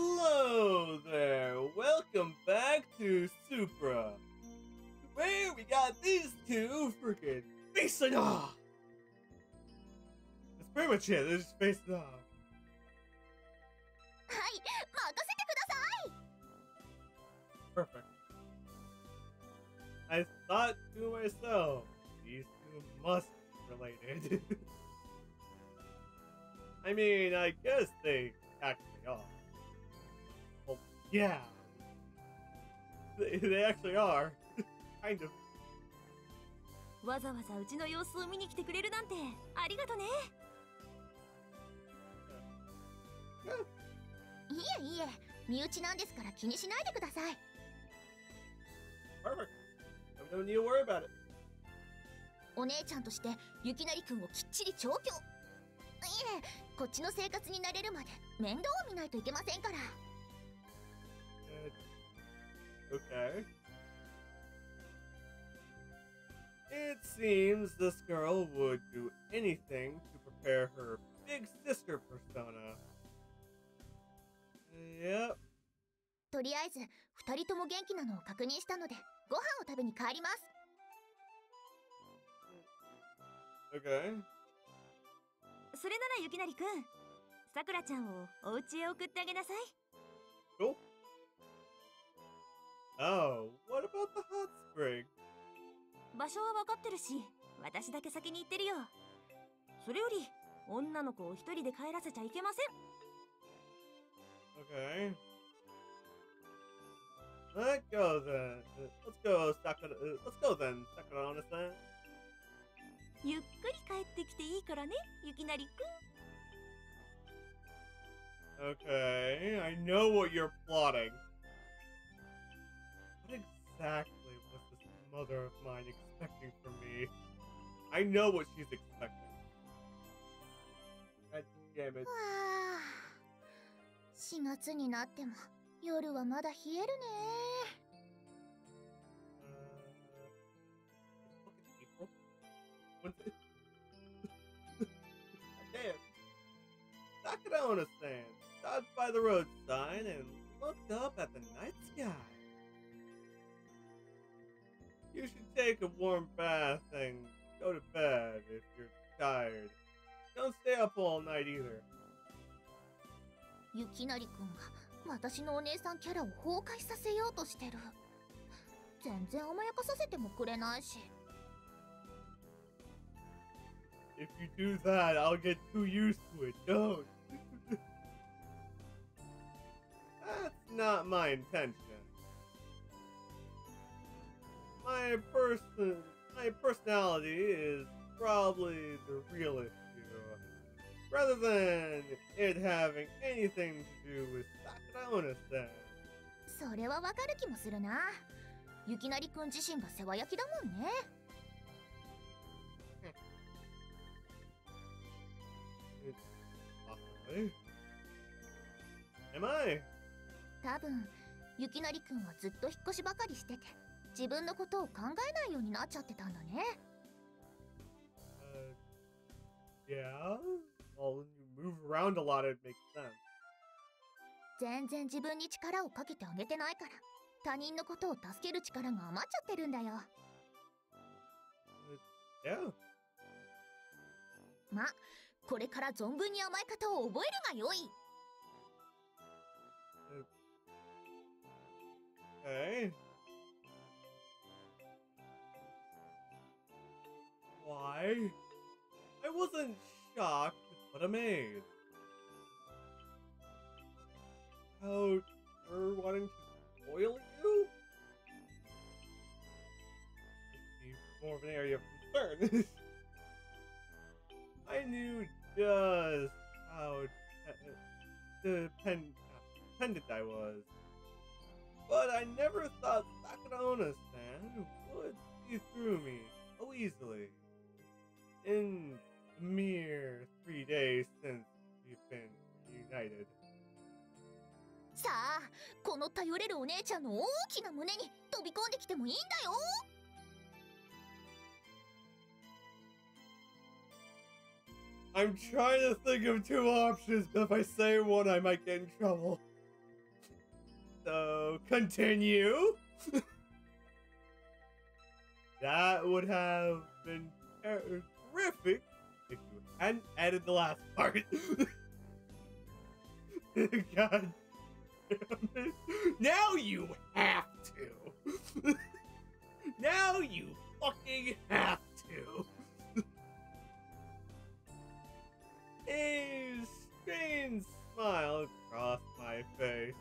Hello there! Welcome back to Supipara! Where we got these two freaking facing off! That's pretty much it, they're just facing off. Perfect. I thought to myself, these two must be related. I mean, I guess they actually are. Yeah. They, they actually are. kind of. わざわざうちの様子を見に来てくれるなんてありがとねいえいえ身内なんですから気にしないでください Perfect. Don't need to worry about it. お姉ちゃんとしてゆきなりくんをきっちり調教いえこっちの生活に慣れるまで面倒を見ないといけませんから Uh, okay. It seems this girl would do anything to prepare her big sister persona. Yep. とりあえず2人とも元気なのを確認したのでご飯を食べに帰ります Okay. それならゆきなりくんさくらちゃんをお家へ送ってあげなさい Cool. Oh, what about the hot spring? 場所は分かってるし私だけ先に行ってるよそれより女の子を一人で帰らせちゃいけません Okay. Let's go then. Uh, Let's go, Sakura. uh, Let's go then, Sakura-san. ゆっくり帰ってきていいからねゆきなりくん Okay, I know what you're plotting. What exactly was this mother of mine expecting from me? I know what she's expecting. God damn it. わあ4月になっても夜はまだ冷えるね Uh, fucking April? When's it? Damn. Sakura stand stopped by the road sign and looked up at the night sky. Take a warm bath and go to bed if you're tired. Don't stay up all night either. ゆきなりくんが私のお姉さんキャラを崩壊させようとしてる全然甘やかさせてもくれないし If you do that, I'll get too used to it. Don't. That's not my intention. My person, my personality is probably the real issue, rather than it having anything to do with Sakura-san. それはわかる気もするなゆきなりくん自身が世話焼きだもんね Am I? 多分ゆきなりくんはずっと引っ越しばかりしてて自分のことを考えないようになっちゃってたんだね Uh, yeah. Well, you move around a lot, it makes sense. 全然自分に力をかけてあげてないから他人のことを助ける力が余っちゃってるんだよ Yeah. まこれから存分に甘え方を覚えるがよい Okay. Why? I wasn't shocked, but amazed. How her wanting to spoil you? More of an area of concern. I knew just how de- depend- dependent I was. But I never thought Sakura-san would see through me so easily In the mere three days since we've been reunited. さあこの頼れるお姉ちゃんの大きな胸に飛び込んできてもいいんだよ I'm trying to think of two options, but if I say one, I might get in trouble. So, continue. that would have been terrific if you hadn't added the last part. God. Now you have to. now you fucking have to. A strange smile crossed my face.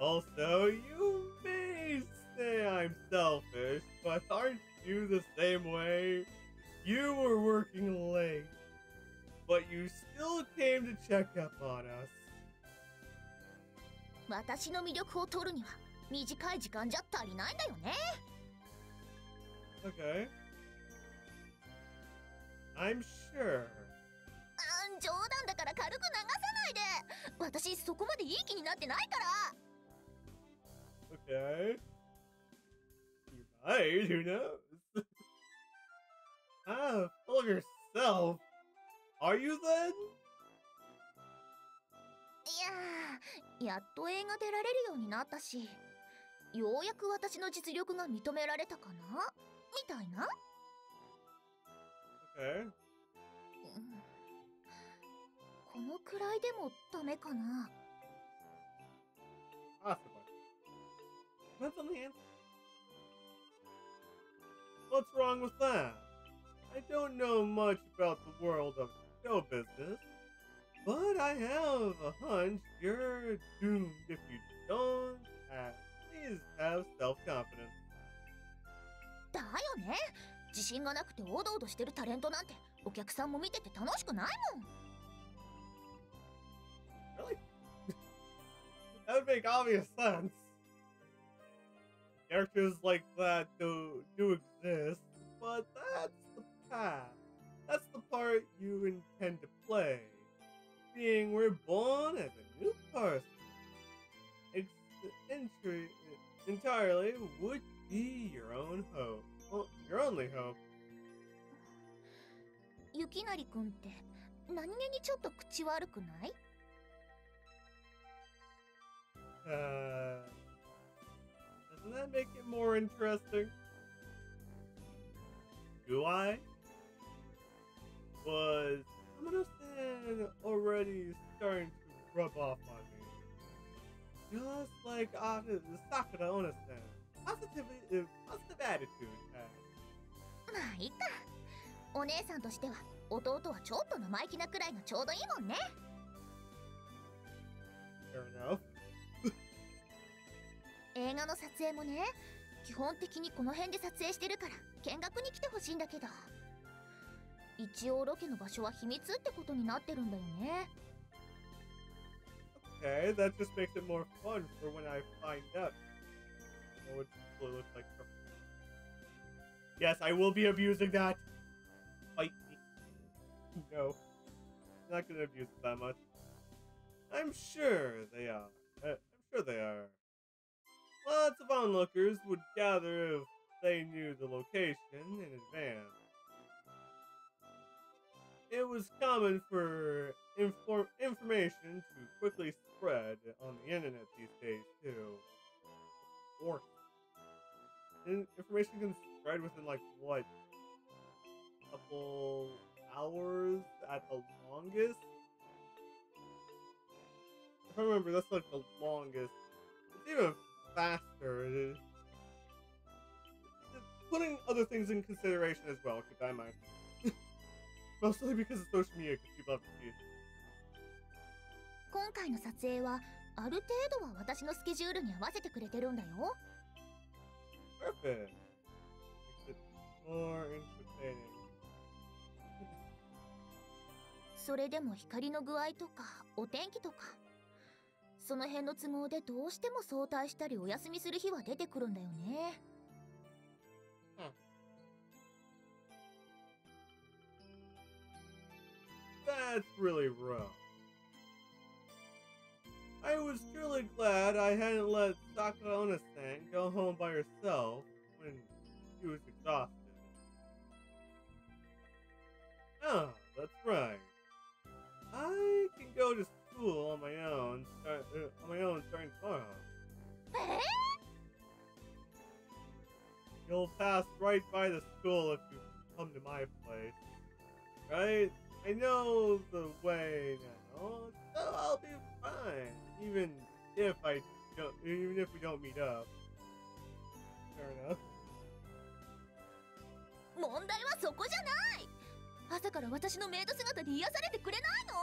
Also, you may say I'm selfish, but aren't you the same way? You were working late, but you still came to check up on us. 私の魅力を取るには短い時間じゃ足りないんだよね Okay. I'm sure. あん冗談だから軽く流さないで私そこまでいい気になってないから Okay. You might, who knows? Ah, full of yourself. Are you then? いやーやっと映画出られるようになったしようやく私の実力が認められたかなみたいな、Okay. うんこのくらいでもダメかな Possibly. Depends on the answer. What's wrong with that? I don't know much about the world of show business, but I have a hunch you're doomed if you don't at least have self-confidence. だよね自信がなくておどおどしてるタレントなんてお客さんも見てて楽しくないもん Really? that would make obvious sense. Characters like that do do exist, but that's the path. That's the part you intend to play. Being reborn as a new person. It's entry entirely would be your own hope. Well, your only hope. ゆきなりくんって何気にちょっと口悪くない Uh, doesn't that make it more interesting? Do I? Was Amino-san already starting to rub off on me? Just like uh, Sakura Ona-san. Positively, uh, positive attitude. まあいいかお姉さんとしては弟はちょっと生意気なくらいがちょうどいいもんね Fair enough. 映画の撮影もね基本的にこの辺で撮影してるから見学に来てほしいんだけど一応ロケの場所は秘密ってことになってるんだよね Okay, that just makes it more fun for when I find out what it really looks like. Yes, I will be abusing that. Fight me. No, not gonna abuse it that much. I'm sure they are. Uh, I'm sure they are. Lots of onlookers would gather if they knew the location in advance. It was common for inform- information to quickly spread on the internet these days, too. Or in- information can spread within like what, couple hours at the longest. If I remember, that's like the longest. It's even faster. It is- Putting other things in consideration as well, keep that in mind. Mostly 今回の撮影はある程度は私のスケジュールに合わせてくれてるんだよ。それでも光の具合とかお天気とかその辺の都合でどうしても早退したりお休みする日は出てくるんだよね。That's really rough. I was truly glad I hadn't let Sakura Ona-san go home by herself when she was exhausted. Ah, that's right. I can go to school on my own, start, uh, on my own starting tomorrow. You'll pass right by the school if you come to my place. Right? I know the way now, so I'll be fine. Even if I don't, even if we don't meet up. Fair enough. 問題はそこじゃない朝から私のメイド姿で癒されてくれないの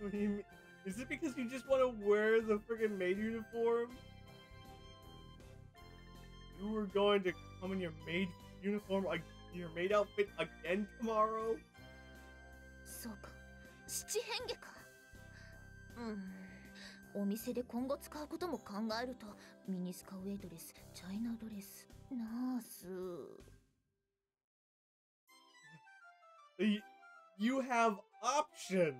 What do you mean? Is it because you just want to wear the friggin' maid uniform? You were going to come in your maid uniform, like your maid outfit again tomorrow? そうか七変化かうんお店で今後使うことも考えるとミニスカウェイドレスチャイナドレスナース You have options.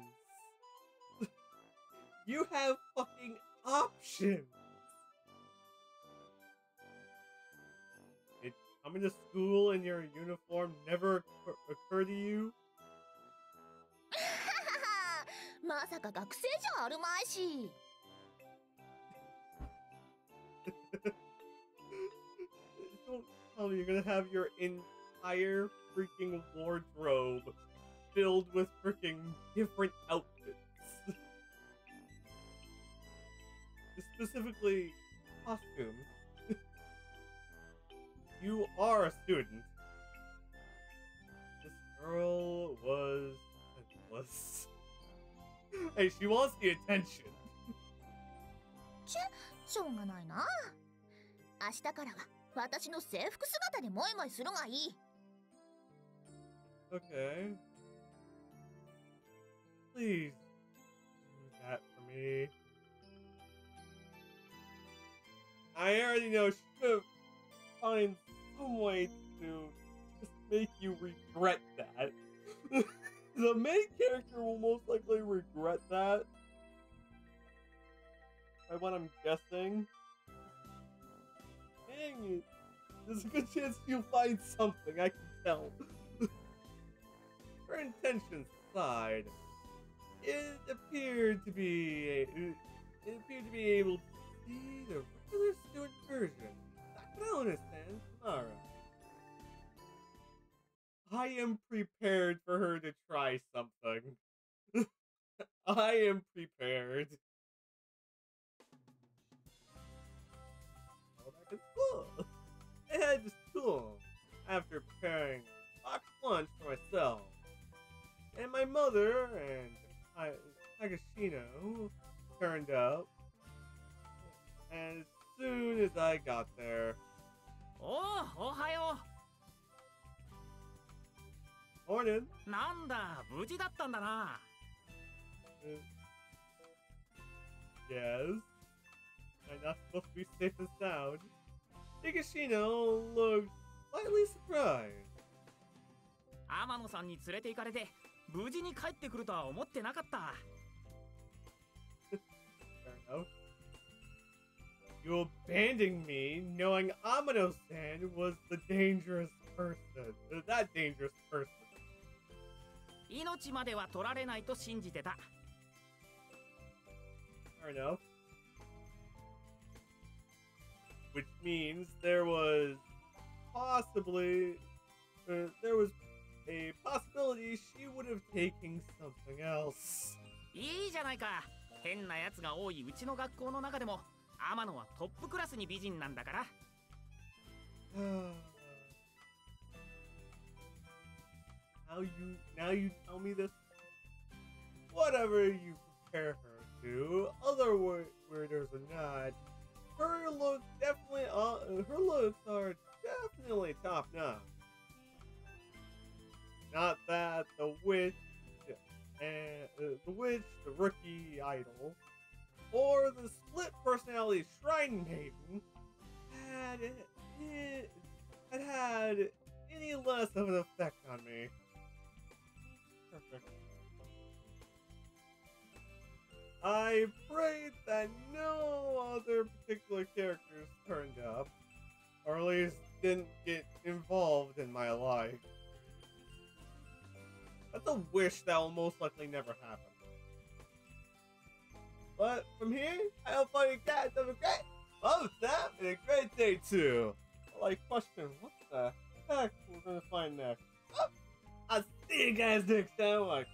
you have fucking options. coming to school in your uniform never occur, occur to you? まさか学生じゃあるまいし Don't tell me you're gonna have your entire freaking wardrobe filled with freaking different hey, she wants the attention. しょうがないな明日からは私の制服姿でモイモイするがいい Okay. Please do that for me. I already know she could find some way to just make you regret that. the main character will most likely regret that. By what I'm guessing. Dang it. There's a good chance you'll find something, I can tell. Her intentions aside, it appeared to be it appeared to be able to see the regular student version. Can understand tomorrow. I am prepared for her to try something. I am prepared. It's cool. I head to school after preparing a box lunch for myself. And my mother and I, Higashino turned up. And as soon as I got there. Oh, ohayo! Morning! なんだ、無事だったんだな。Yes. I'm not supposed to be safe and sound. Takashino looked slightly surprised. 天野さんに連れて行かれて無事に帰ってくるとは思ってなかった Fair enough. You abandoned me knowing Amano-san was the dangerous person. uh, That dangerous person. 命までは取られないと信じてた Fair enough. Which means there was possibly uh, there was a possibility she would have taken something else. いいじゃないか変なやつが多いうちの学校の中でも天野はトップクラスに美人なんだから How you now you tell me this? Whatever you compare her to, other wor- weirdos or not, her looks definitely uh, her looks are definitely top notch. Not that the witch and uh, the witch, the rookie idol, or the split personality shrine maiden had it, had had any less of an effect on me. Perfect. I that other particular characters turned up, or at least didn't get involved in my life. That's a wish that will most likely never happen. But from here, I hope all you guys have a great love time and a great day too. Like question, what the heck we're gonna find next? I'll see you guys next time. Like